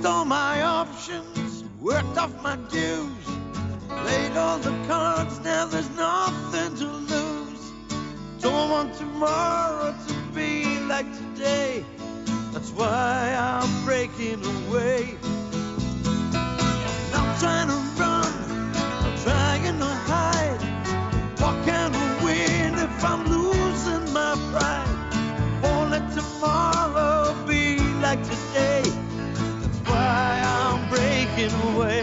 Used all my options, worked off my dues, played all the cards, now there's nothing to lose. Don't want tomorrow to be like today, that's why I'm breaking away. I'm not trying to run, I'm trying to hide. What can I win if I'm losing my pride? Won't let tomorrow breaking away.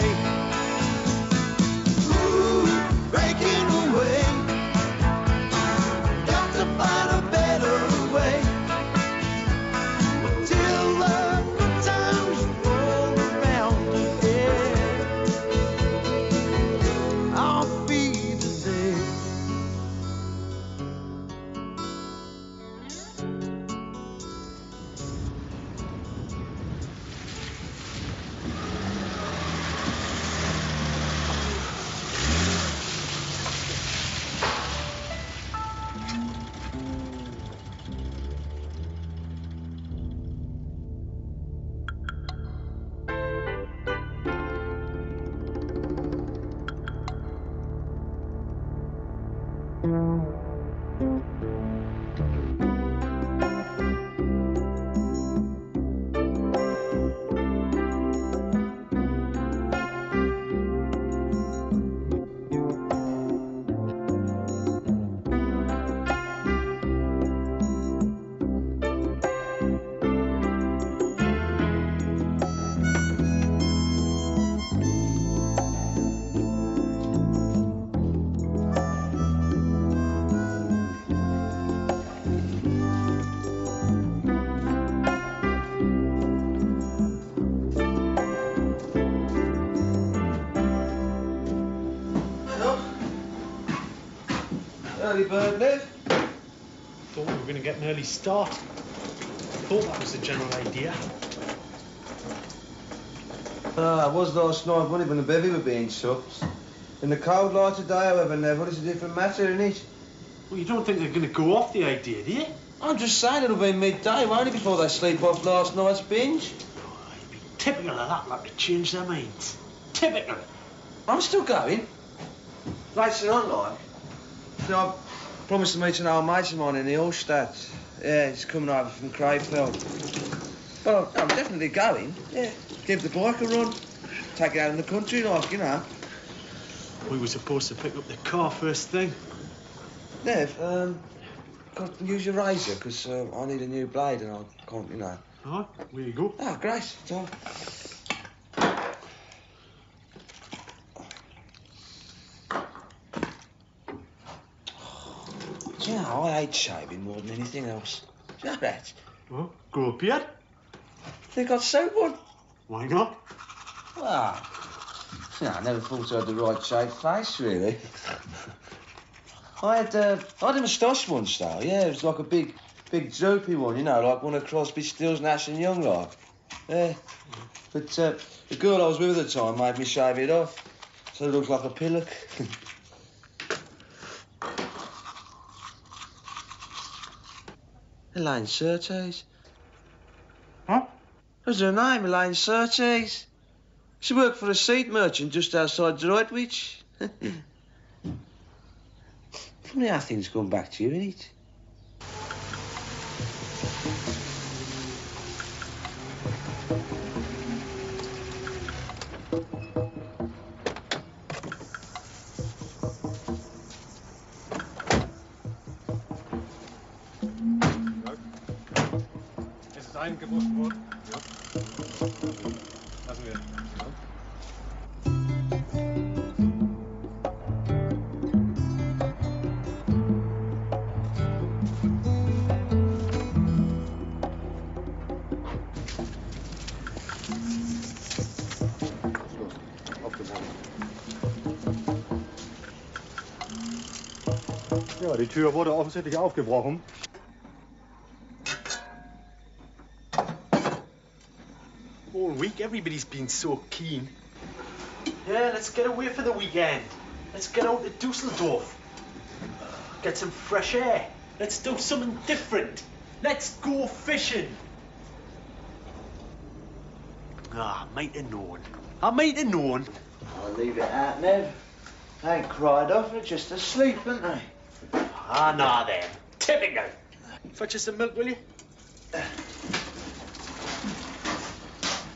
Early bird, Liv. Thought we were going to get an early start. Thought that was the general idea. Ah, it was last night, wasn't it, when the bevy were being sucked? In the cold light today, however, Neville, it's a different matter, isn't it? Well, you don't think they're going to go off the idea, do you? I'm just saying it'll be midday, won't it, before they sleep off last night's binge? Oh, it'd be typical of that lot to change their minds. Typical. I'm still going. Later on, like. I promised to meet an old mate of mine in the Hallstatt. Yeah, he's coming over from Krefeld. Well, I'm definitely going. Yeah. Give the bike a run. Take it out in the country, like, you know. We were supposed to pick up the car first thing. Nev, um, got use your razor, because uh, I need a new blade and I can't, you know. All right, where you go. Ah, great. So, Do you know, I hate shaving more than anything else. Do you know that? Well, grow a beard. Think I'd suit one? Why not? Well, you know, I never thought I had the right shaped face, really. I had, uh, I had a moustache once, though. Yeah, it was like a big, big droopy one, you know, like one of Crosby, Stills, Nash and Young, like. Yeah. But uh, the girl I was with at the time made me shave it off, so it looked like a pillock. Elaine Surtees. Huh? What's her name, Elaine Surtees? She worked for a seed merchant just outside Droitwich. Funny how things come back to you, isn't Ja, die Tür wurde offensichtlich aufgebrochen. All week, everybody's been so keen. Yeah, let's get away for the weekend. Let's get out to Dusseldorf. Get some fresh air. Let's do something different. Let's go fishing. Ah, might have known. I might have known. I'll leave it out, Nev. They ain't cried off, they're just asleep, aren't they? Ah, nah, then. Typical. Fetch us some milk, will you?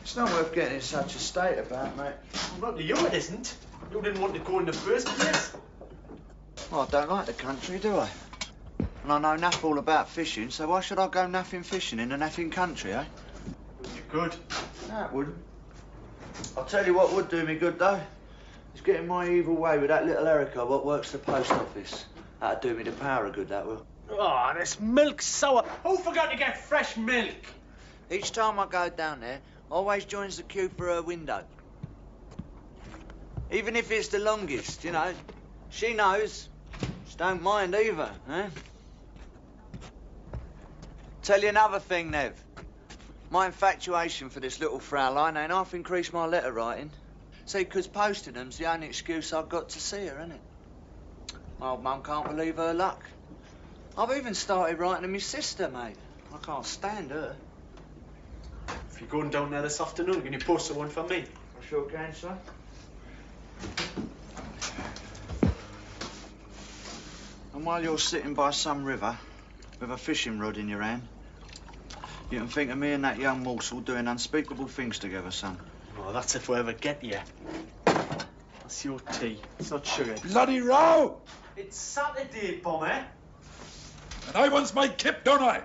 It's not worth getting in such a state about, mate. Well, not to you, it isn't. You didn't want to go in the first place. Well, I don't like the country, do I? And I know naff all about fishing, so why should I go naffing fishing in a naffing country, eh? You could. No, it wouldn't. I'll tell you what would do me good, though. Is getting my evil way with that little Erica what works the post office. That'd do me the power of good, that will. Oh, this milk's sour. Who forgot to get fresh milk? Each time I go down there, always joins the queue for her window. Even if it's the longest, you know. She knows. She don't mind either, eh? Tell you another thing, Nev. My infatuation for this little Fraulein ain't half increased my letter writing. See, 'cause posting them's the only excuse I've got to see her, innit? My old mum can't believe her luck. I've even started writing to my sister, mate. I can't stand her. If you're going down there this afternoon, can you post the one for me? I sure can, sir. And while you're sitting by some river with a fishing rod in your hand, you can think of me and that young morsel doing unspeakable things together, son. Well, that's if we ever get you. That's your tea. It's not sugar. Bloody row! It's Saturday, Bomber. And I wants my kip, don't I?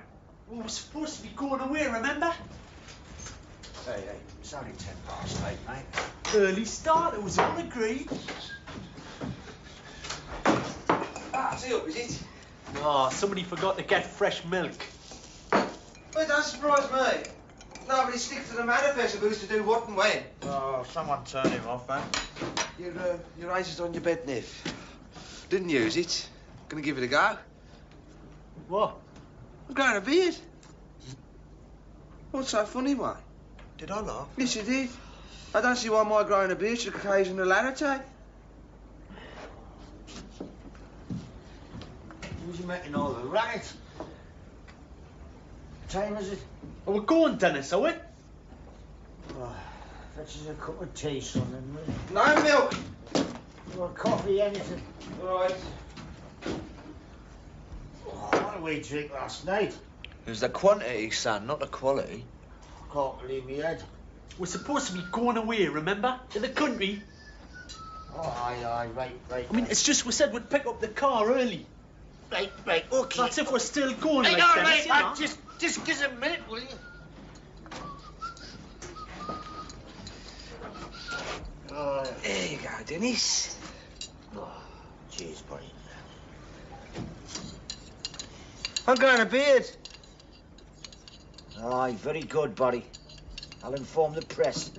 We were supposed to be going away, remember? Hey, hey, it's only ten past eight, mate. Early start, it was all agreed. Ah, it's up, is it? Oh, somebody forgot to get fresh milk. Well, don't surprise me. Nobody sticks to the manifest of who's to do what and when. Oh, someone turn him off, man. Your, uh, your eyes is on your bed, Nev. Didn't use it. Gonna give it a go. What? I'm growing a beard. What's so funny, mate? Did I laugh? Yes, you did. I don't see why my growing a beard should occasion a hilarity. Who's you making all the racket? Time is it? Oh, we're going, Dennis, are we? Ah, oh, fetch us a cup of tea, son, and we- No milk. Or coffee, anything. Right. Oh, what did we drink last night? It was the quantity, son, not the quality. Can't believe me head. We're supposed to be going away, remember? To the country. Oh, aye, aye, right, right. I mean, it's just we said we'd pick up the car early. right, right, okay. That's if we're still going, Right, like all Dennis, right, you know. just, just give us a minute, will you? Oh, yeah. There you go, Dennis. Cheers. I'm growing a beard. Aye, very good, buddy. I'll inform the press.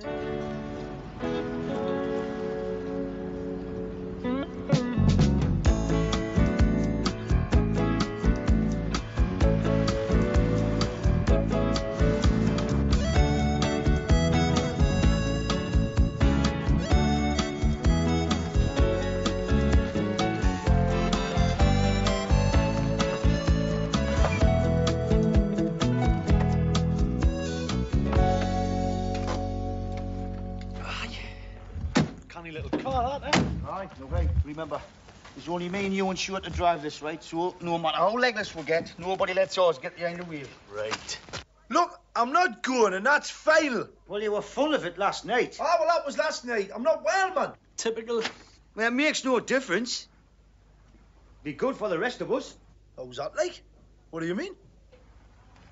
Only me and you and Stuart to drive this, right? So no matter how legless we get, nobody lets us get behind the wheel. Right. Look, I'm not going, and that's final. Well, you were full of it last night. Ah, well, that was last night. I'm not well, man. Typical. Well, it makes no difference. Be good for the rest of us. How's that like? What do you mean?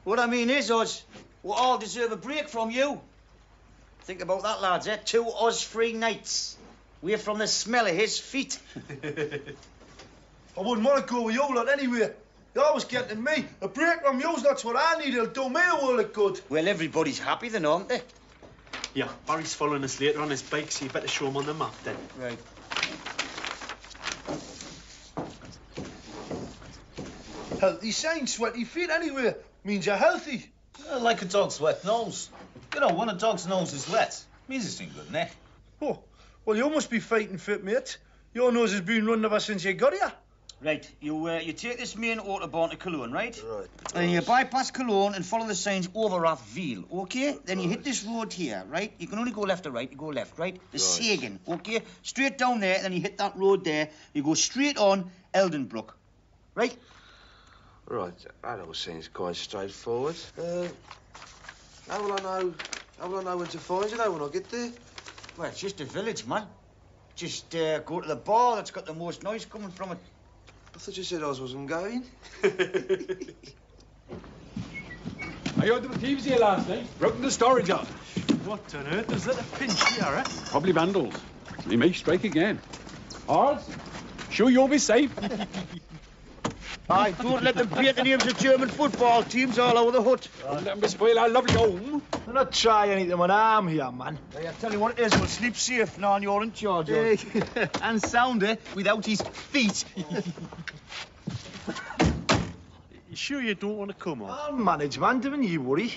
What I mean is, us, we all deserve a break from you. Think about that, lads, eh? Two us free nights. We're from the smell of his feet. I wouldn't want to go with you lot anyway. You're always getting me. A break from you's that's what I need. It'll do me a world of good. Well, everybody's happy then, aren't they? Yeah, Barry's following us later on his bike, so you better show him on the map then. Right. Healthy sign, sweaty feet anyway. Means you're healthy. Uh, like a dog's wet nose. You know, when a dog's nose is wet, means it's in good nick. Oh, well, you must be fighting fit, mate. Your nose has been running ever since you got here. Right, you uh, you take this main autobahn to Cologne, right? Right. And you bypass Cologne and follow the signs over Rathville, okay? Then you hit this road here, right? You can only go left or right. You go left, right? The Right. Siegen, okay? Straight down there, then you hit that road there. You go straight on Eldenbrook, right? Right, that all seems quite straightforward. Uh, how will I know? How will I know when to find you though when I get there? Well, it's just a village, man. Just uh, go to the bar that's got the most noise coming from it. I thought you said Oz wasn't going. I heard there were thieves here last night. Broken the storage out. What on earth is that a pinch here, eh? Probably vandals. They may strike again. Ours? Sure you'll be safe. Aye, don't let them paint the names of German football teams all over the hut. Don't let them spoil our lovely home. I'm not trying anything when I'm here, man. I tell you what it is, we'll sleep safe now and you're in charge. Hey. and sounder eh, without his feet. You sure you don't want to come on? I'll manage, man. Don't you worry.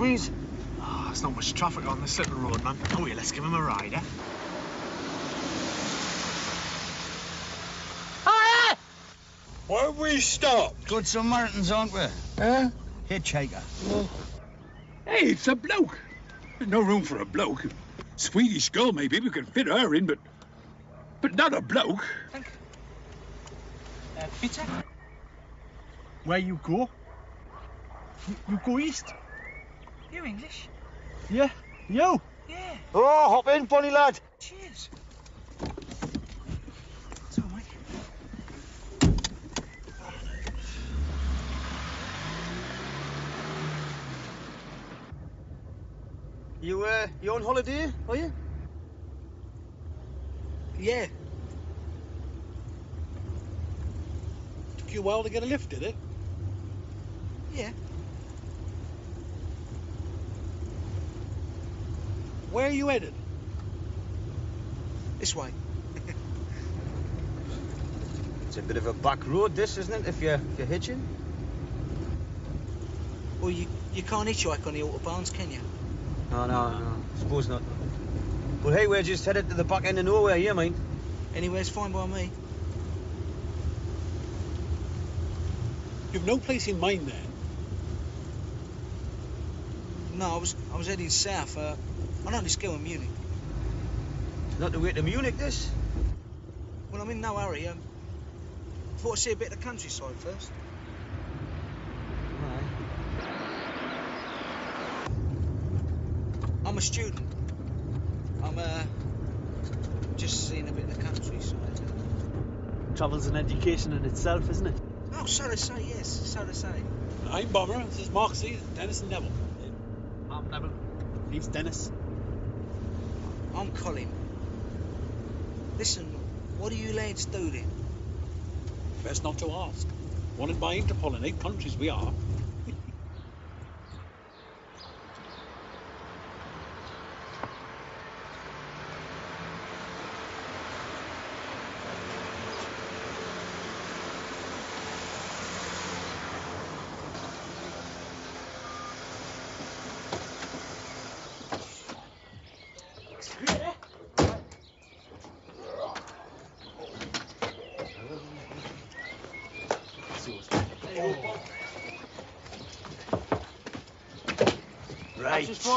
Squeeze. Ah, there's not much traffic on this little road, man. Oh, yeah, let's give him a ride, eh? Why have we stopped? Good Samaritans, aren't we? Huh? Hitchhiker. Hey, it's a bloke. There's no room for a bloke. Swedish girl, maybe. We can fit her in, but... But not a bloke. Peter, Where you go? You, you go east? You English? Yeah. You? Yeah. Oh, hop in, funny lad. Cheers. It's all right. You, uh, you on holiday, are you? Yeah. Took you a while to get a lift, did it? Yeah. Where are you headed? This way. It's a bit of a back road, this, isn't it? If you're, if you're hitching. Well, you, you can't hitchhike on the autobahns, can you? No, no, no. Suppose not. Well, hey, we're just headed to the back end of nowhere here, mate. Anywhere's fine by me. You've no place in mind then. No, I was I was heading south. Uh, I know this girl in Munich. Not the way to Munich, this. Well, I'm in no hurry. Um, thought I'd see a bit of the countryside first. I'm a student. I'm uh, just seeing a bit of the countryside. Travel's an education in itself, isn't it? Oh, so they say, yes, so they say. I'm Bomber. This is Moxey Dennis and Neville. I'm Neville. He's Dennis. I'm Colin. Listen, what are you lads do then? Best not to ask. Wanted by Interpol in eight countries we are.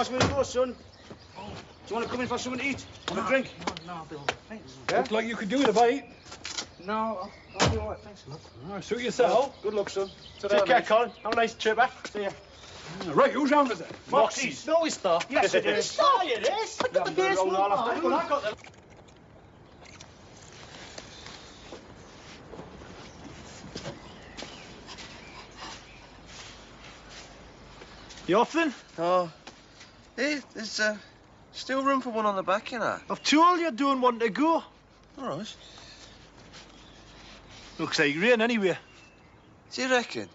Aye. Just far as we son. Do you want to come in for something to eat? Want a drink? No, no, Bill. Thanks. Look like you could do with a bite. No, I'll, I'll be all right. Thanks a lot. Oh, suit yourself. Good luck, son. Take care, Colin. Have a nice trip back. See ya. Mm, right, who's round is it? Moxey's. No, it's not. Yes, it is. Aye, it is. I got the gas roll all off. one. I got the You off then? Oh, hey, there's uh, still room for one on the back, you know. I've all you I don't want to go. All right. Looks like rain anyway. Do you reckon?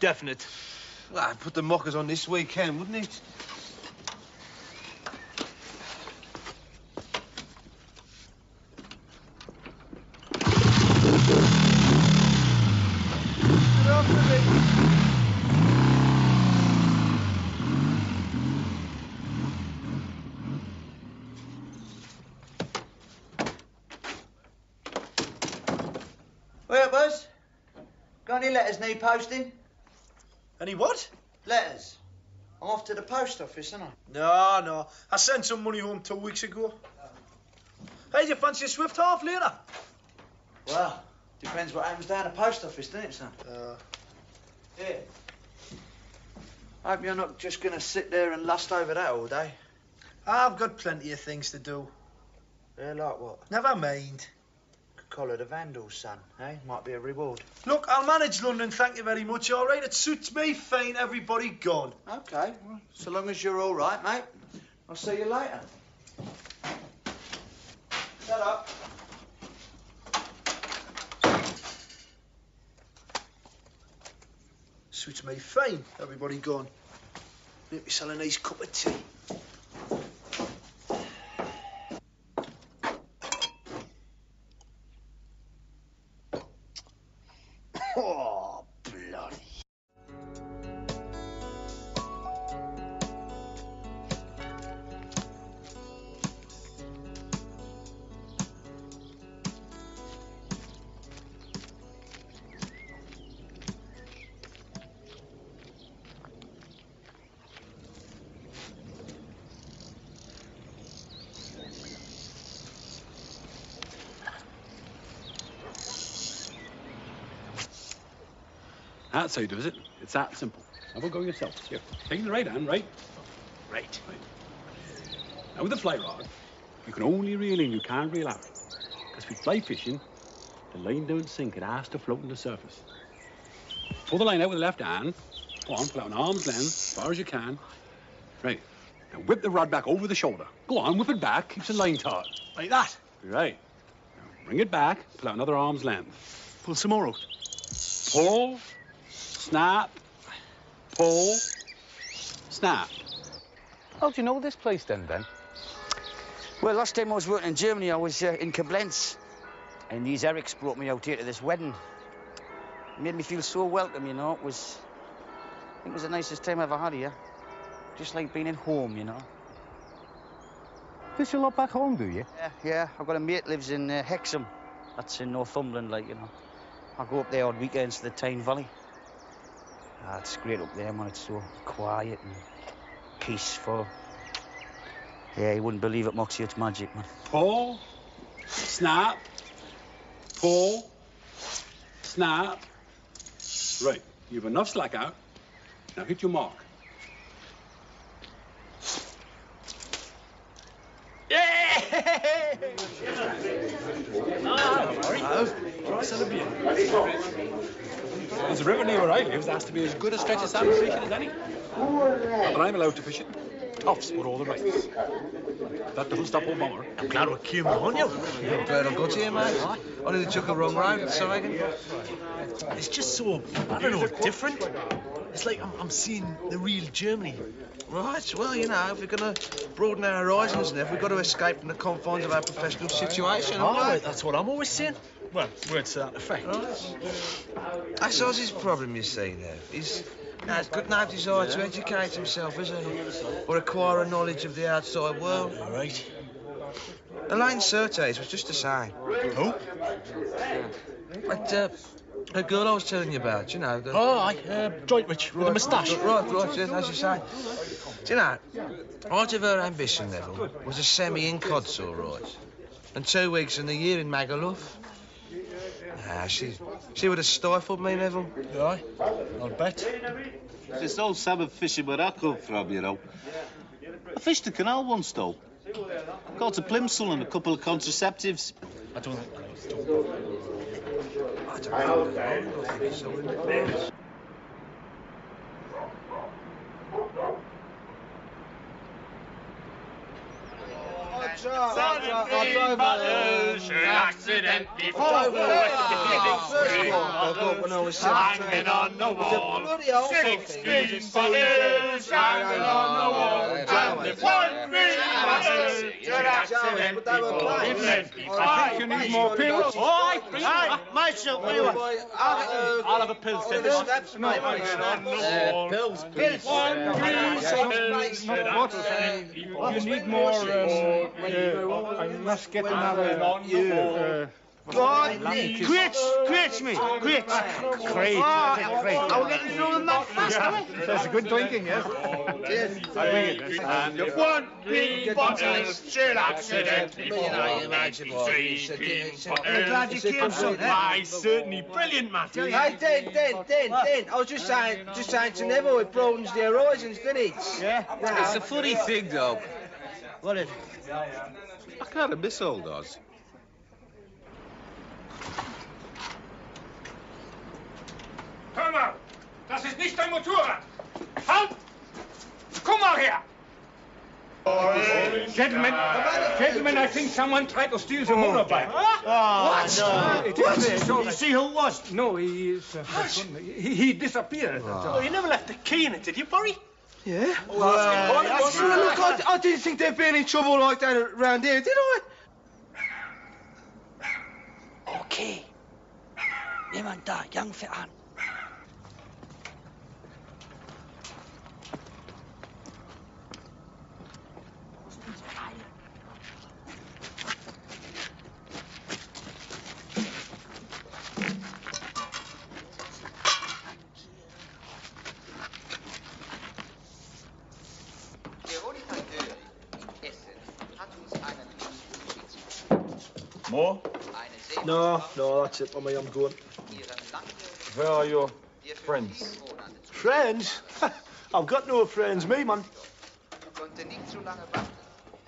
Definite. Well, I'd put the mockers on this weekend, wouldn't it? Where, Buzz? Got any letters need posting? Any what? Letters. I'm off to the post office, aren't I? No, no. I sent some money home two weeks ago. Hey, do you fancy a swift half later? Well, depends what happens down the post office, doesn't it, son? Uh, Yeah. Hope you're not just going to sit there and lust over that all day. I've got plenty of things to do. Yeah, like what? Never mind. Collar the Vandals, son, eh? Might be a reward. Look, I'll manage London, thank you very much, all right? It suits me fine, everybody gone. Okay, well, so long as you're all right, mate. I'll see you later. Shut up. Suits me fine, everybody gone. Make myself a nice cup of tea. That's how you do it. It's that simple. Have a go yourself. Here, take the right hand, right? Right. Now with the fly rod, you can only reel in, you can't reel out. Because with fly fishing, the line don't sink, it has to float on the surface. Pull the line out with the left hand. Go on, pull out an arm's length, as far as you can. Right. Now whip the rod back over the shoulder. Go on, whip it back, keeps the line taut. Like that. Right. Now bring it back, pull out another arm's length. Pull some more out. Pull, snap, pull, snap. How do you know this place then, Ben? Well, last time I was working in Germany, I was uh, in Koblenz. And these Erics brought me out here to this wedding. It made me feel so welcome, you know. It was. I think it was the nicest time I ever had here. Just like being at home, you know. Fish a lot back home, do you? Yeah, yeah. I've got a mate lives in uh, Hexham. That's in Northumberland, like, you know. I go up there on weekends to the Tyne Valley. Ah, it's great up there, man. It's so quiet and peaceful. Yeah, you wouldn't believe it, Moxey. It's magic, man. Pull, snap, pull, snap. Right, you've enough slack out. Now hit your mark. There's a river near asked I live that has to be as good a stretch of salmon fishing as any. But I'm allowed to fish it. Toffs with all the rights. That doesn't stop old bomber. I'm glad we came on you. I'm glad I got here, mate. I nearly took a wrong road, so I can... It's just so, I don't know, different. It's like I'm, I'm seeing the real Germany. Right, well, you know, if we're going to broaden our horizons and if we've got to escape from the confines of our professional situation, All right, that's what I'm always saying. Well, words to that effect. That's his problem, you see, there. He's, no, it's good no desire to educate himself, is he? Or acquire a knowledge of the outside world. All right. Elaine Surtees was just the same. Who? But, uh, the girl I was telling you about, you know. The... Oh, aye, uh, Droitwich with a moustache. Right, right, yes, as you say. Do you know, part of her ambition level was a semi in Cods, all right. And two weeks in the year in Magaluf. Nah, she, she would have stifled me, Neville. Aye, I'll bet. This old Sabbath fishing where I come from, you know. I fished the canal once, though. Caught a plimsoll and a couple of contraceptives. I don't think. I don't know. I don't think so. Accident Hanging on the wall. Sixteen bottles hanging on the wall. And if one green accident before. I think uh, uh, uh, you need more pills. You want? I'll have a pill, on the wall. Pills, Pills. You need more. Uh, I must get another. God, crates, crates, me, crates. Crate. Ah, Crate. Are we getting through them that fast, are we? That's good drinking, yes. I bring. And if one big bottle should accidentally You know, you fall. imagine what he Three said, green he. I'm glad you came, son. Why, certainly brilliant, Matty. Hey, Den, Den, Den, Den. I was just saying, just saying to Neville, it broadens the horizons, doesn't it? Yeah. It's a funny thing, though. What is I can't miss old Oz. Hör mal, das ist nicht dein Motorrad. Halt! Komm mal her! Gentlemen, gentlemen, I think someone tried to steal the motorbike. What? No, it is, uh, You see who it was? No, he is. Uh, he, he disappeared. Oh, you never left the key in it, did you, Burry? Yeah. Well, Look, I, I didn't think there'd be any trouble like that around here, did I? Okay. Jemand da, Youngfe an. No, no, that's it. I'm, I'm going. Where are your friends? viele Monate zu Friends? I've got no friends, me, man. Du konnte nicht so lange warten.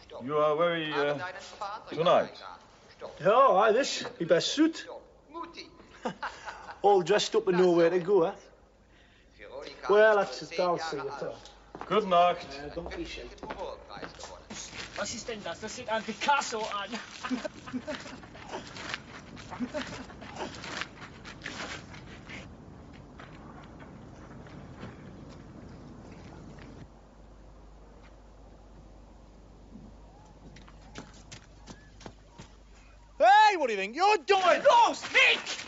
Stopp. You are very, Habe uh, tonight. geheiratet. Stopp. Oh, aye, this. My best suit. All dressed up and nowhere to go, eh? Well, ist that's nur it. zehn I'll see you. alt. Good night. Einen fünften Humorpreis gewonnen. Was ist denn das? Das sieht ein Picasso an. Hey, what do you think you're doing? Los, weg!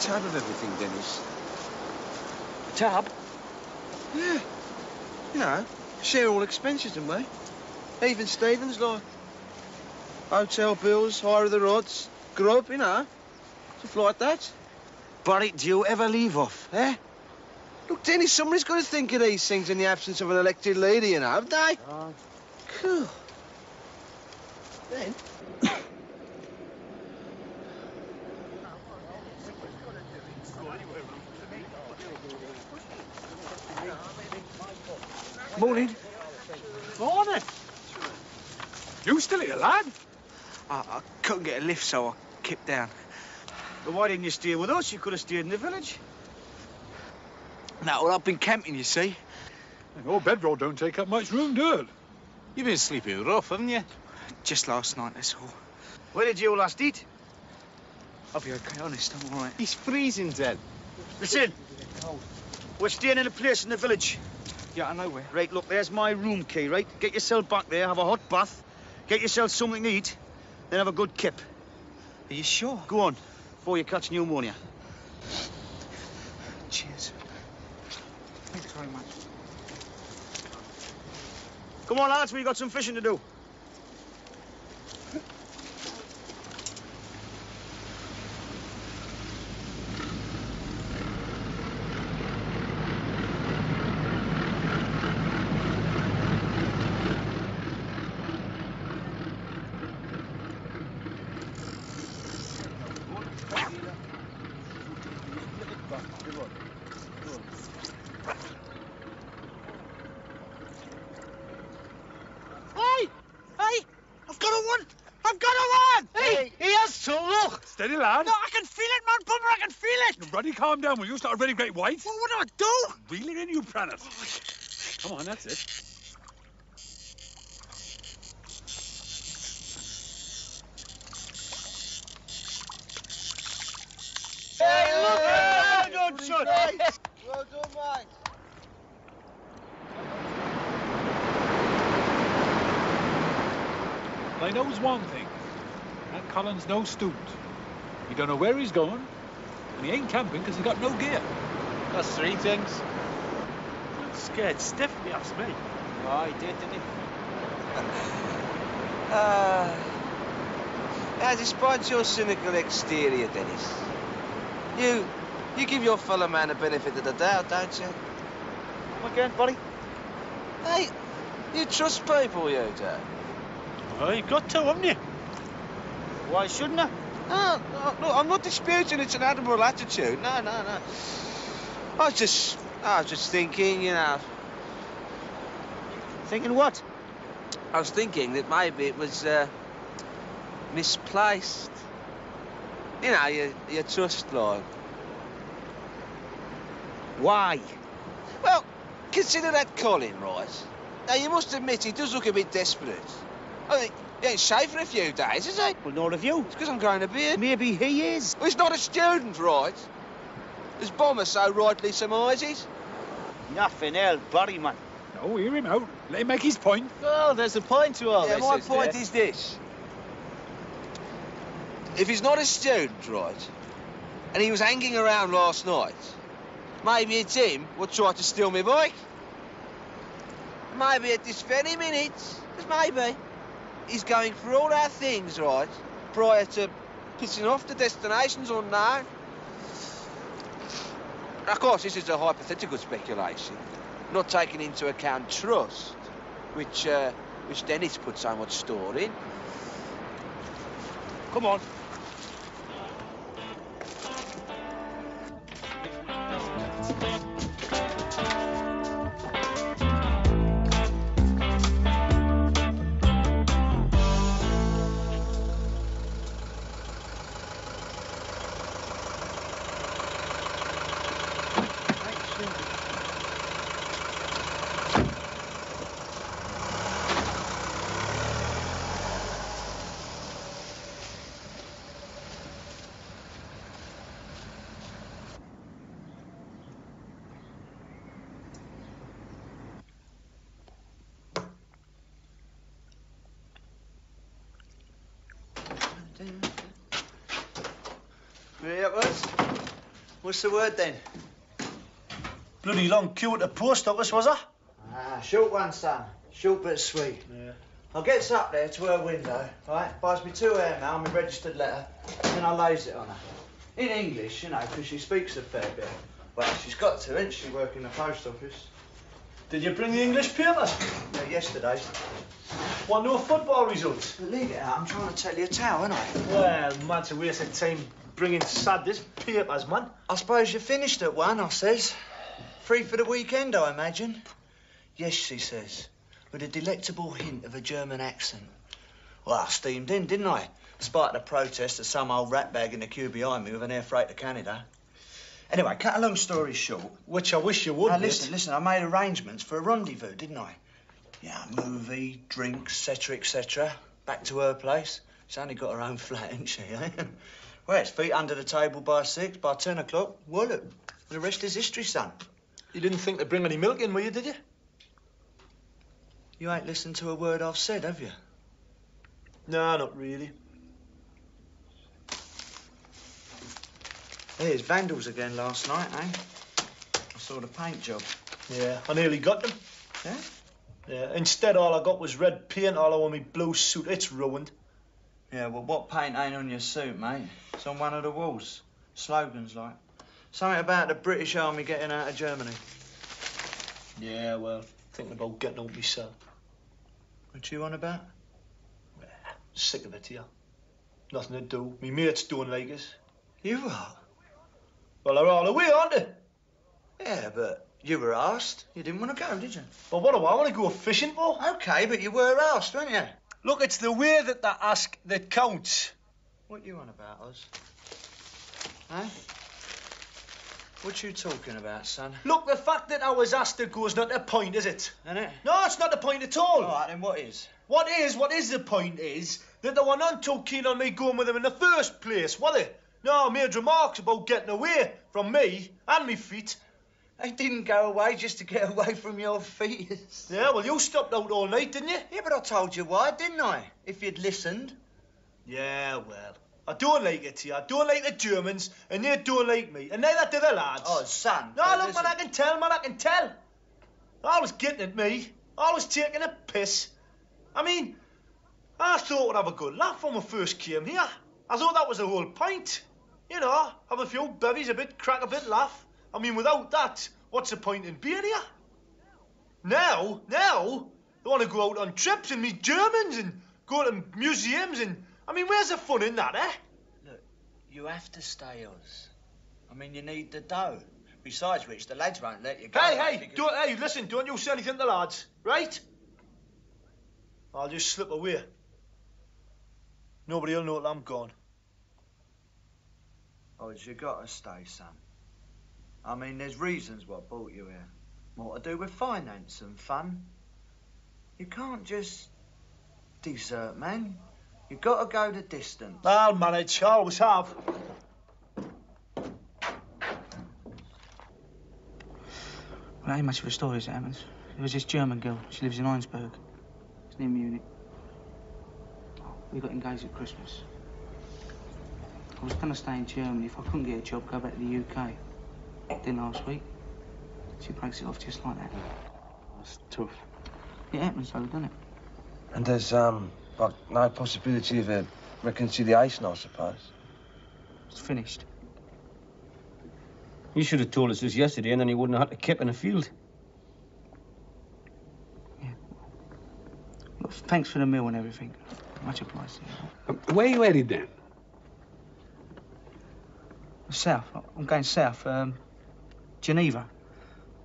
Tab of everything, Dennis. A Tab? Yeah. You know, share all expenses, don't we? Even Stevens, like. Hotel bills, hire of the rods, grub, you know. Stuff like that. Barry, do you ever leave off, eh? Look, Dennis, somebody's got to think of these things in the absence of an elected leader, you know, haven't they? Cool. Then. Morning. Morning. You still here, lad? I, I couldn't get a lift, so I kept down. But why didn't you stay with us? You could have stayed in the village. No, well, I've been camping, you see. Your bedroll don't take up much room, do it? You've been sleeping rough, haven't you? Just last night, that's all. Where did you all last eat? I'll be okay, honest, I'm all right. He's freezing, Dad. Listen, we're staying in a place in the village. Yeah, I know where. Right, look, there's my room key, right? Get yourself back there, have a hot bath, get yourself something to eat, then have a good kip. Are you sure? Go on, before you catch pneumonia. Cheers. Thanks very much. Come on, lads, we've got some fishing to do. Hey! Hey! I've got a one! I've got a one! Hey! He has two, look! Steady, lad. No, I can feel it, man, Bomber, I can feel it! Ruddy, calm down. Will you start a really great white? What would I do? Reel it in, you planet. Oh, Come on, that's it. Hey, look! at that! Well done, son! Well done, mate. I knows one thing. That Colin's no student. He don't know where he's going, and he ain't camping because he's got no gear. That's three things. I'm scared stiff, if you ask me. Oh, he did, didn't he? Uh, now, despite your cynical exterior, Dennis, you you give your fellow man the benefit of the doubt, don't you? Come again, buddy? Hey, you trust people, you do. Well, you've got to, haven't you? Why shouldn't I? No, no, no, I'm not disputing it's an admirable attitude. No, no, no. I was just, I was just thinking, you know. Thinking what? I was thinking that maybe it was uh, misplaced. You know, your, your trust line. Why? Well, consider that Colin, right? Now, you must admit he does look a bit desperate. I mean, he ain't shaved for a few days, is he? Well, nor have you. It's because I'm growing a beard. Maybe he is. Well, he's not a student, right? As Bomber so rightly surmises. Nothing else, buddy, man. No, hear him out. Let him make his point. Well, there's a point to all yeah, this. my is point there? is this. If he's not a student, right, and he was hanging around last night, maybe it's him what tried to steal my bike. Maybe at this very minute, just maybe, he's going through all our things, right, prior to pissing off the destinations unknown. Of course, this is a hypothetical speculation, not taking into account trust, which, uh, which Dennis put so much store in. Come on. What's the word then? Bloody long queue at the post office, was there? Ah, short one, son. Short but sweet. Yeah. I gets up there to her window, right, buys me two air mail, my registered letter, and then I lays it on her. In English, you know, 'cause she speaks a fair bit. Well, she's got to, ain't she, working in the post office? Did you bring the English papers? Yeah, yesterday. What, no football results? Leave it out, I'm trying to tell you a tale, ain't I? Well, man, it's a waste of time bringing sad this papers, man. I suppose you finished at one, I says. Free for the weekend, I imagine. Yes, she says, with a delectable hint of a German accent. Well, I steamed in, didn't I? Despite the protest of some old ratbag in the queue behind me with an air freight to Canada. Anyway, cut a long story short. Which I wish you would, Now, mate. listen, listen, I made arrangements for a rendezvous, didn't I? Yeah, movie, drinks, etc., etc. Back to her place. She's only got her own flat, ain't she, eh? well, it's feet under the table by six, by ten o'clock, wallet. The rest is history, son. You didn't think to bring any milk in, were you, did you? You ain't listened to a word I've said, have you? No, not really. Here's vandals again last night, eh? I saw the paint job. Yeah, I nearly got them. Yeah? Yeah, instead all I got was red paint all over my blue suit. It's ruined. Yeah, well, what paint ain't on your suit, mate? It's on one of the walls. Slogans like. Something about the British Army getting out of Germany. Yeah, well, thinking about getting out myself. What you on about? Sick of it, yeah. Nothing to do. Me mates doing like us. You are? Well, they're all away, aren't they? Yeah, but you were asked. You didn't want to go, did you? Well, what do I want to go fishing for? Okay, but you were asked, weren't you? Look, it's the way that they ask that counts. What you on about, us? Eh? What you talking about, son? Look, the fact that I was asked to go is not the point, is it? Isn't it? No, it's not the point at all. All right, then what is? What is, what is the point is that they were none too keen on me going with them in the first place, were they? No, made remarks about getting away from me and me feet. They didn't go away just to get away from your feet. Yeah, well, you stopped out all night, didn't you? Yeah, but I told you why, didn't I? If you'd listened. Yeah, well. I don't like it here. I don't like the Germans, and they don't like me, and neither do the lads. Oh, son. No, look, listen- man, I can tell, man, I can tell. Always getting at me. Always taking a piss. I mean, I thought I'd have a good laugh when we first came here. I thought that was the whole point. You know, have a few bevies, a bit, crack a bit, laugh. I mean, without that, what's the point in being here? Now, now, they want to go out on trips and meet Germans and go to museums and... I mean, where's the fun in that, eh? Look, you have to stay, Oz. I mean, you need the dough. Besides which, the lads won't let you go. Hey, hey, because- don't, hey, listen, don't you say anything to the lads, right? I'll just slip away. Nobody'll know that I'm gone. Oh, you gotta stay, son. I mean, there's reasons what brought you here. More to do with finance and fun. You can't just desert, man. You've gotta go the distance. I'll manage, I always have. Well, ain't much of a story as it happens. There was this German girl. She lives in Einsberg. It's near Munich. Oh, we got engaged at Christmas. I was going to stay in Germany. If I couldn't get a job, go back to the UK. Then last week, she breaks it off just like that. That's tough. It happens though, doesn't it? And there's, um, like, no possibility of a reconciliation, I suppose. It's finished. You should have told us this yesterday, and then you wouldn't have had to keep in the field. Yeah. Look, thanks for the meal and everything. Much obliged. Um, Where are you headed then? South. I'm going south. Um, Geneva.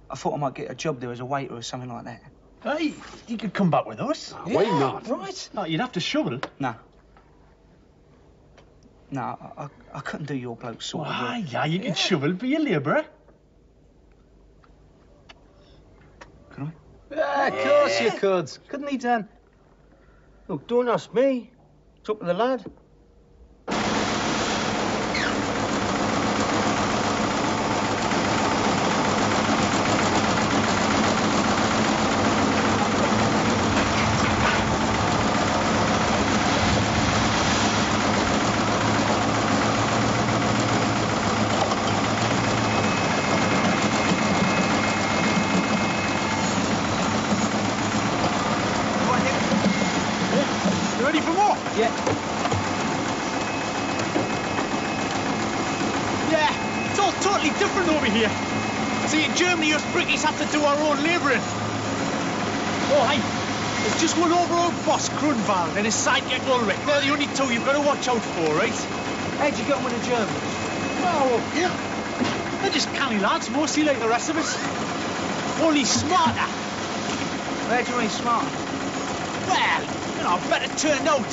I thought I might get a job there as a waiter or something like that. Hey, you could come back with us. Ah, why not? Right. No, you'd have to shovel. No. No, I, I, I couldn't do your bloke sort of Why, work. yeah, you could shovel, be a labourer. Yeah, of course you could. Couldn't he, Dan? Look, don't ask me. It's up to the lad. You ready for more? Yeah. Yeah, it's all totally different over here. Germany, us Brickies have to do our own labouring. Oh, hey, there's just one overall boss, Grunwald, and his sidekick Ulrich. They're the only two you've got to watch out for, right? How'd you get on with the Germans? Oh, yeah. They're just canny lads, mostly like the rest of us. Only smarter. Where do you mean smart? Well, you know, better turned out.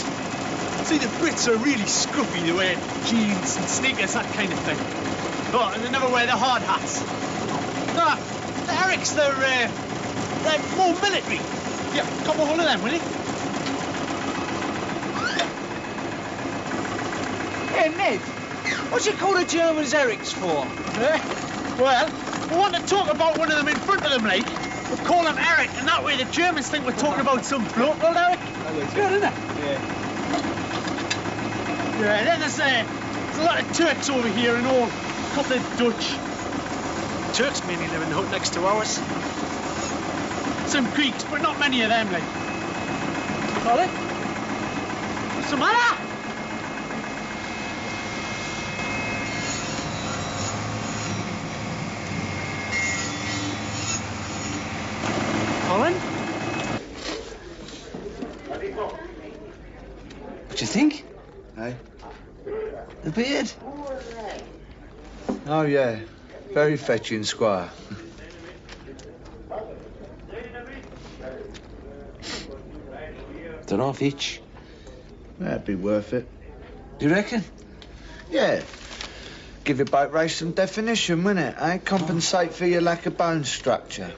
See, the Brits are really scruffy. They wear jeans and sneakers, that kind of thing. Oh, and they never wear the hard hats. Erics, they're, uh, they're more military. Yeah, come a hold of them, will you? Hey, Ned, what's you call the Germans Erics for? Eh? Well, we want to talk about one of them in front of them, like. We call him Eric, and that way the Germans think we're talking about some bloke called Eric. Good, isn't it? Yeah. Yeah, and then there's, uh, there's a lot of Turks over here and all. A couple of Dutch. Turks mainly live in the hut next to ours. Some Greeks, but not many of them, like. Colin? What's the matter? Colin? What do you think? Hey? The beard? Oh, yeah. Very fetching, Squire. Know if each. That'd be worth it. Do you reckon? Yeah. Give your boat race some definition, wouldn't it, eh? Compensate for your lack of bone structure.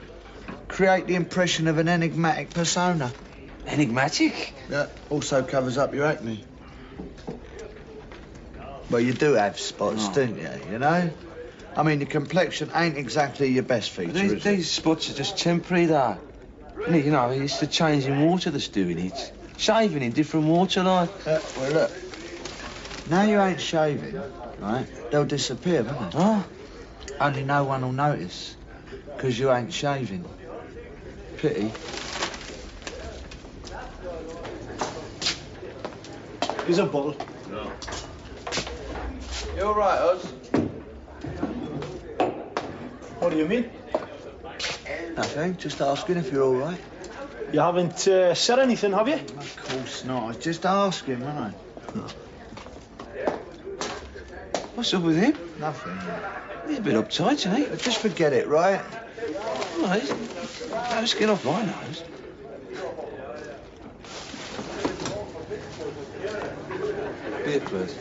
Create the impression of an enigmatic persona. Enigmatic? Yeah. Also covers up your acne. Well, you do have spots, Oh. don't you? You know? I mean, the complexion ain't exactly your best feature, These, is it? these spots are just temporary, though. And, You know, it's the change in water that's doing it. Shaving in different water, like. Uh, well, look. Now you ain't shaving, right? They'll disappear, won't they? Oh. Only no one will notice, because you ain't shaving. Pity. Here's a bottle. You all right, Oz? What do you mean? Nothing. Just asking if you're all right. You haven't uh, said anything, have you? Of course not. I was just asking, wasn't What's up with him? Nothing. He's a bit uptight, he? Just forget it, right? Well, he's... No skin off my nose. Beer, please.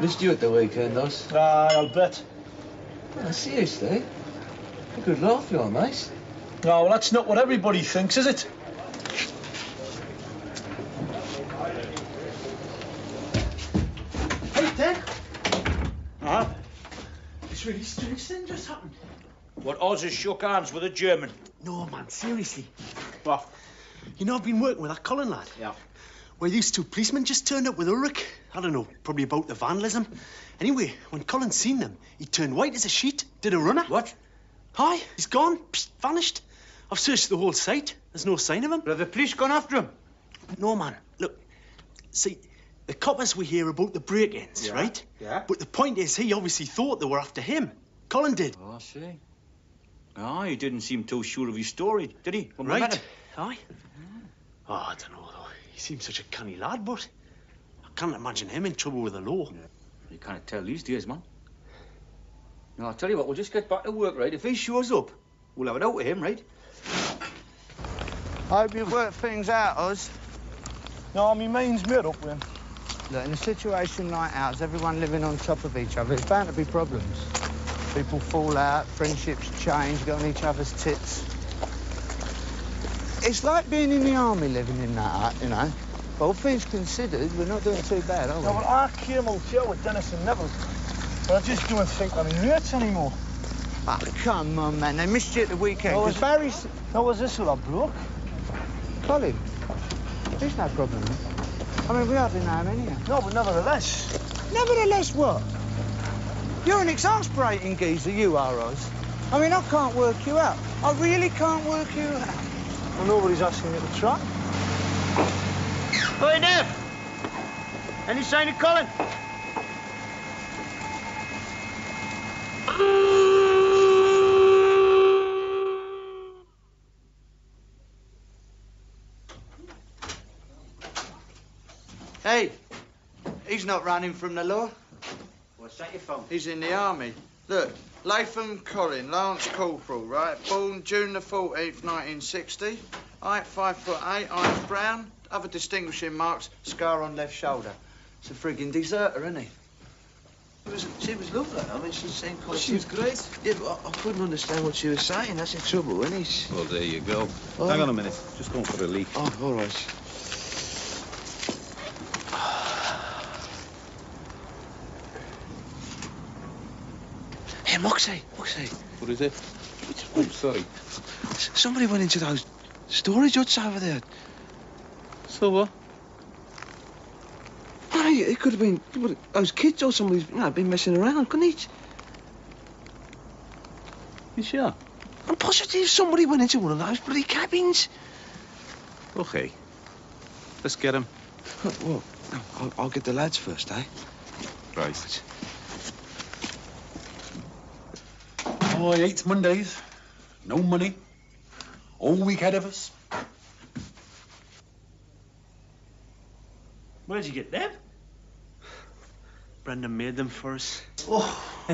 Missed you at the weekend, Oz. Ah, I'll bet. Oh, seriously? A good laugh you are, mate. Oh, well, that's not what everybody thinks, is it? Hey, Dad. Huh? This really strange thing just happened. What Oz has shook hands with a German. No, man, seriously. What? You know, I've been working with that Colin lad. Yeah. Well, these two policemen just turned up with Ulrich. I don't know, probably about the vandalism. Anyway, when Colin seen them, he turned white as a sheet, did a runner. What? Hi, he's gone, vanished. I've searched the whole site. There's no sign of him. But have the police gone after him? No, man. Look, see, the coppers we hear about the break-ins, Yeah, right? yeah. But the point is, he obviously thought they were after him. Colin did. Oh, I see. Ah, he didn't seem too sure of his story, did he? When Right. Aye. Oh, I don't know. He seems such a canny lad, but I can't imagine him in trouble with the law. You can't tell these days, man. No, I'll tell you what, we'll just get back to work, right? If he shows up, we'll have it out with him, right? I hope you've worked things out, Oz. No, my mind's made up, Win. Look, in a situation like ours, everyone living on top of each other, it's bound to be problems. People fall out, friendships change, get on each other's tits. It's like being in the army living in that hut, you know. But all things considered, we're not doing too bad, are we? No, well, I came out here with Dennis and Neville, but I just don't think I'm in hurts anymore. Ah, come on, man. They missed you at the weekend. No, was- Barry's... No, was this a bloke? Colin, there's no problem. I mean, we hardly know him anyhow. No, but nevertheless. Nevertheless, what? You're an exasperating geezer, you are, Oz. I mean, I can't work you out. I really can't work you out. Well, nobody's asking you to try. Hey, Nev! Any sign of Colin? Hey, he's not running from the law. What's that your phone? He's in the army. Look, Latham Colin, Lance Corporal, right? Born June the 14th, 1960. Height five foot eight, eyes brown. Other distinguishing marks, scar on left shoulder. It's a frigging deserter, isn't he? It was, she was lovely. I mean, she seemed quite... She was great. Yeah, but I, I couldn't understand what she was saying. That's the trouble, isn't it? Well, there you go. Oh. Hang on a minute. Just going for a leak. Oh, all right. Hey, Moxey, Moxey. What is it? Oh, sorry. S- Somebody went into those storage huts over there. So what? Hey, it could have been those kids or somebody's you know, been messing around, couldn't it? You sure? I'm positive somebody went into one of those bloody cabins. Okay. Let's get him. Well, I'll, I'll get the lads first, eh? Right. Oh, I hate Mondays. No money. All week ahead of us. Where'd you get them? Brendan made them for us. Oh.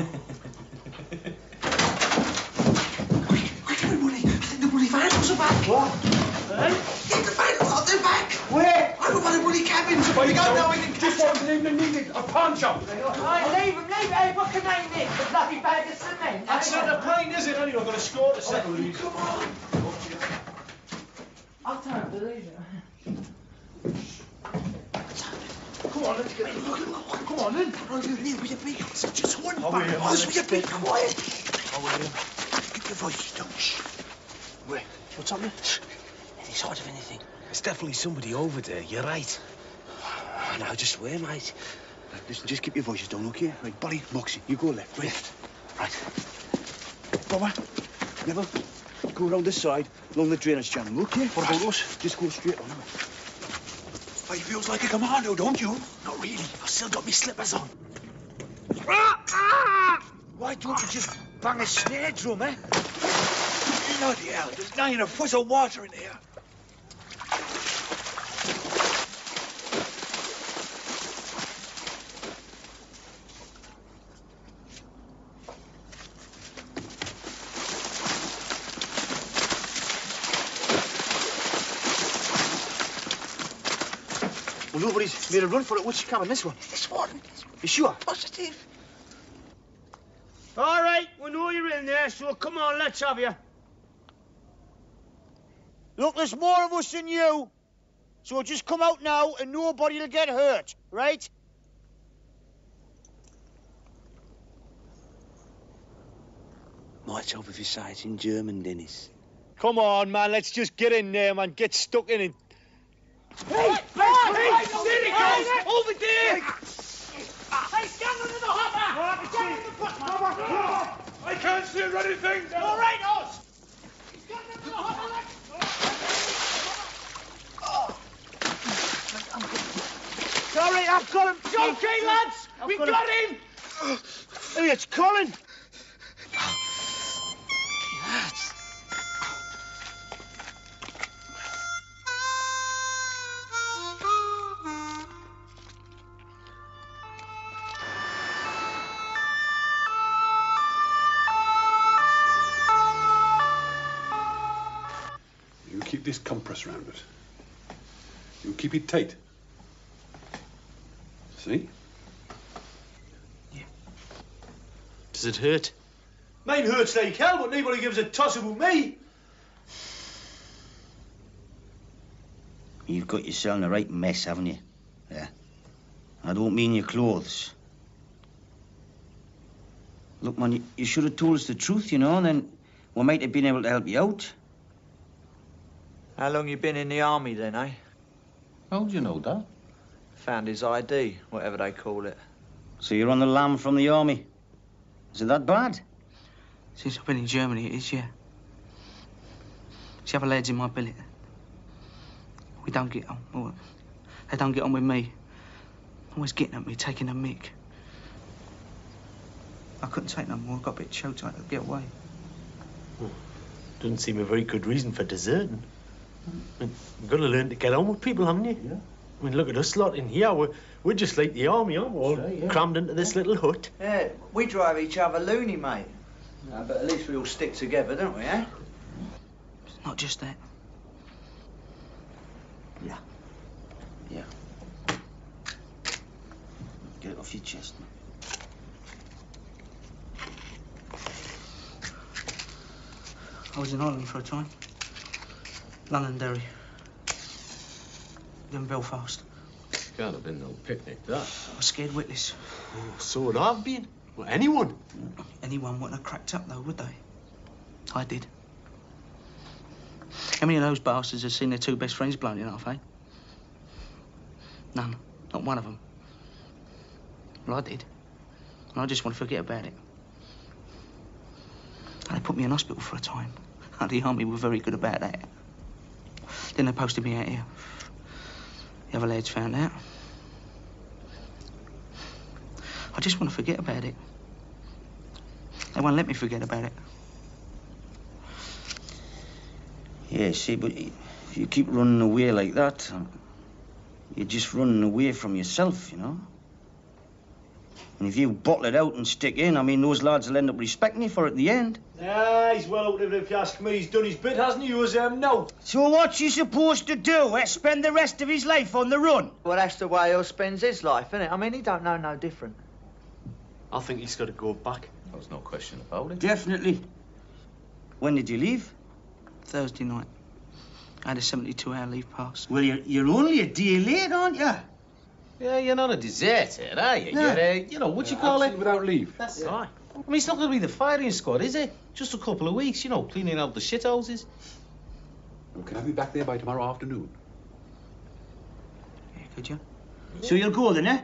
Everybody, I think the bloody vandals are back. What? Get the vandals out, they're back. Where? I got one of the bloody cabins. Well, we you go don't- now, can Just wasn't even needed. A pawn shop. Right, leave him, leave him. Hey, what can they need? The bloody bag of cement. That's not the plane, is it? Anyway, I'm going to score the second. lead. Come on. I don't believe it. Come on, let's get it. Come on, then. Oh, you need to be just one. Oh, yeah, Oh, will you be quiet? Oh, yeah. Keep your voice down. Wait, what's happening? Any sort of anything. There's definitely somebody over there. You're right. Now, just swear, mate. Listen, just keep your voices down, okay? Right, Barry, Moxey, you go left, right? Right. Brother, Neville, go around this side, along the drainage channel, okay? What about us? Just go straight on. He feels like a commando, don't you? Not really. I've still got my slippers on. Why don't you just bang a snare drum, eh? Bloody hell, there's not even a foot of water in here. Well, nobody's made a run for it. Which cabin? This one? This one. You sure? Positive. All right, we know you're in there, so come on, let's have you. Look, there's more of us than you, so just come out now and nobody will get hurt, right? Might help if you say it in German, Dennis. Come on, man, let's just get in there, man. Get stuck in it. Hey, hey, hey, there he goes! Over there! Hey, stand under the hopper! Stand under the hopper! I can't see anything. All right, us! Stand under the hopper, let's... Sorry, I've got him. It's okay, lads! We got got him. him! It's Colin. Does it hurt? Mine hurts like hell, but nobody gives a toss about me. You've got yourself in a right mess, haven't you? Yeah. I don't mean your clothes. Look, man, you, you should have told us the truth, you know, and then we might have been able to help you out. How long you been in the army then, eh? How do you know that? Found his ID, whatever they call it. So you're on the lam from the army. Is it that bad? Since I've been in Germany, it is, yeah. See, other lads in my billet. We don't get on. Well, they don't get on with me. Always getting at me, taking a mick. I couldn't take no more. I got a bit choked. I had to get away. Oh, Doesn't seem a very good reason for deserting. You've got to learn to get on with people, haven't you? Yeah. I mean, look at us lot in here. We're, we're just like the army, aren't we? All crammed into this little hut. Yeah, we drive each other loony, mate. No, but at least we all stick together, don't we, eh? It's Not just that. Yeah. Yeah. Get it off your chest. I was in Ireland for a time. Londonderry. Then Belfast. Can't have been no picnic, that. I was scared witless. Oh, so would I've been. Well, anyone. Anyone wouldn't have cracked up, though, would they? I did. How many of those bastards have seen their two best friends blown in half, eh? None. Not one of them. Well, I did. And I just want to forget about it. And they put me in hospital for a time. The army were very good about that. Then they posted me out here. The other lads found out. I just want to forget about it. They won't let me forget about it. Yeah, see, but if you keep running away like that, um, you're just running away from yourself, you know? And if you bottle it out and stick in, I mean, those lads will end up respecting you for it at the end. Ah, he's well out of it if you ask me. He's done his bit, hasn't he? He was, um, no. So what's he supposed to do, eh? Spend the rest of his life on the run? Well, that's the way he spends his life, isn't it? I mean, he don't know no different. I think he's got to go back. There's no question about it. Definitely. When did you leave? Thursday night. I had a 72 hour leave pass. Well, you're, you're only a day late, aren't you? Yeah, you're not a deserter, are you? No. You're a, you know, what you call it? Without leave. That's right. I mean, it's not going to be the firing squad, is it? Just a couple of weeks, you know, cleaning out the shithouses. Well, can I be back there by tomorrow afternoon? Yeah, could you? So you'll go then, eh?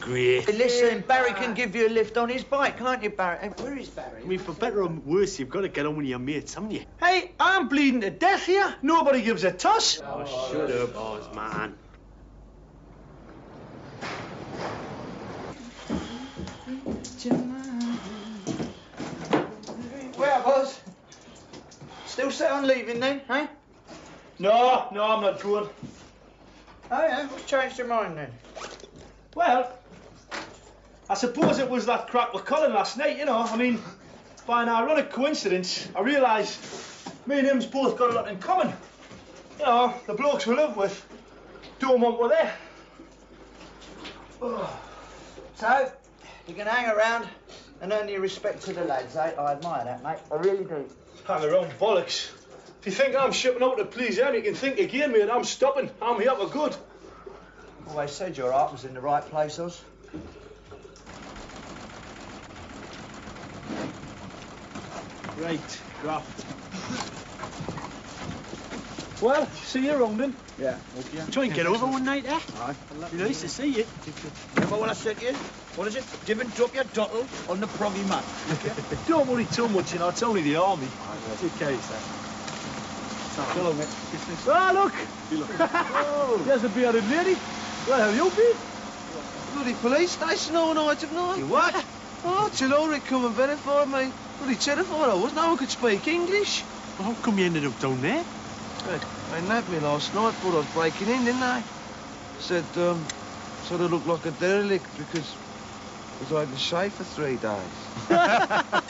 Great. Hey, listen, Barry can give you a lift on his bike, can't you, Barry? Hey, where is Barry? I mean, for better or worse, you've got to get on with your mates, haven't you? Hey, I'm bleeding to death here. Nobody gives a toss. Oh, shut up, Oz, man. Where, Buzz? Still set on leaving then, eh? No, no, I'm not going. Oh, yeah? What's changed your mind then? Well, I suppose it was that crack with Colin last night, you know. I mean, by an ironic coincidence, I realised me and him's both got a lot in common. You know, the blokes we live with don't want we're there. So, you can hang around and earn your respect to the lads, eh? I admire that, mate. I really do. Hang around bollocks. If you think I'm shipping out to please them, you can think again, mate. I'm stopping. I'm here for good. Always said your heart was in the right place, Oz. Right, graft. Well, see you around then. Yeah. Try and get over one night, eh? Aye. Be nice to see you. Remember what I said to you? What is it? Didn't drop your dottle on the proggy man. Don't worry too much, you know. It's only the army. Take care of yourself. Hello, mate. Ah, look! There's a bearded lady. Where have you been? Bloody police station all night of night. You what? Oh, till Ulrich come and verify me. Bloody terrified I was. No one could speak English. Well, how come you ended up down there? They, they nabbed me last night, thought I was breaking in, didn't they? Said, um, sort of looked like a derelict because I had the shave for three days.